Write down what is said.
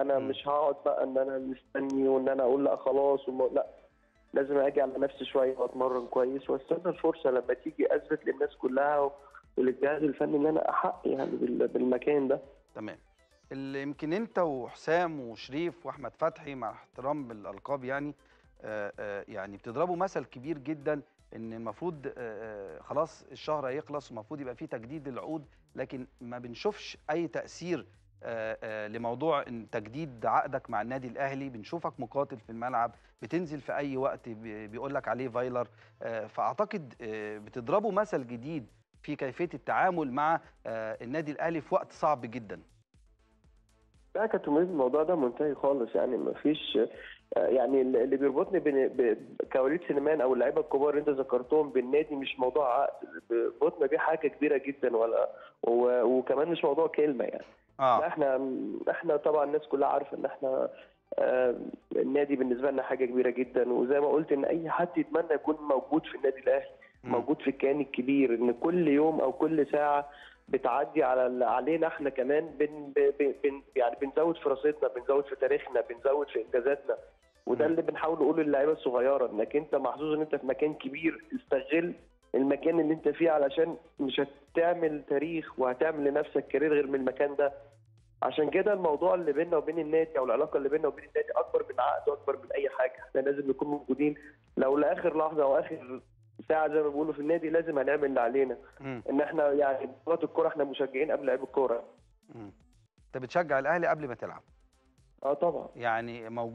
أنا مم. مش هقعد بقى إن أنا مستني وإن أنا أقول لأ خلاص وم... لأ لازم أجي على نفسي شوية وأتمرن كويس وأستنى الفرصة لما تيجي أثبت للناس كلها وللجهاز الفني إن أنا احق يعني بال... بالمكان ده تمام اللي يمكن أنت وحسام وشريف وأحمد فتحي مع احترام الالقاب يعني آه، آه، يعني بتضربوا مثل كبير جدا إن المفروض آه، خلاص الشهر هيخلص ومفروض يبقى فيه تجديد للعقود لكن ما بنشوفش أي تأثير لموضوع إن تجديد عقدك مع النادي الأهلي. بنشوفك مقاتل في الملعب بتنزل في أي وقت بيقول لك عليه فايلر. آه، فأعتقد آه، بتضربوا مثل جديد في كيفية التعامل مع آه، النادي الأهلي في وقت صعب جدا. لا ميدو الموضوع ده منتهي خالص. يعني ما فيش يعني اللي بيربطني كوليد سليمان أو اللعيبة الكبار اللي أنت ذكرتهم بالنادي مش موضوع عقد بيربطنا بيه حاجة كبيرة جدا ولا وكمان مش موضوع كلمة يعني. آه. إحنا إحنا طبعا الناس كلها عارفة إن إحنا آه، النادي بالنسبة لنا حاجة كبيرة جدا. وزي ما قلت إن أي حد يتمنى يكون موجود في النادي الأهلي. موجود في الكيان الكبير إن كل يوم أو كل ساعة بتعدي على علينا إحنا كمان بن بن يعني بنزود في راستنا بنزود في تاريخنا بنزود في انجازاتنا. وده. اللي بنحاول نقوله للعيبة الصغيرة انك انت محظوظ ان انت في مكان كبير استغل المكان اللي انت فيه علشان مش هتعمل تاريخ وهتعمل لنفسك كارير غير من المكان ده. عشان كده الموضوع اللي بيننا وبين النادي أو العلاقة اللي بيننا وبين النادي أكبر من عقد وأكبر من أي حاجة. إحنا لازم نكون موجودين. لو لآخر لحظة أو آخر ساعة زي ما بيقولوا في النادي لازم هنعمل اللي علينا مم. إن إحنا يعني بطولات الكورة إحنا مشجعين قبل لعيب الكورة. أنت بتشجع الأهلي قبل ما تلعب آه طبعا يعني موجود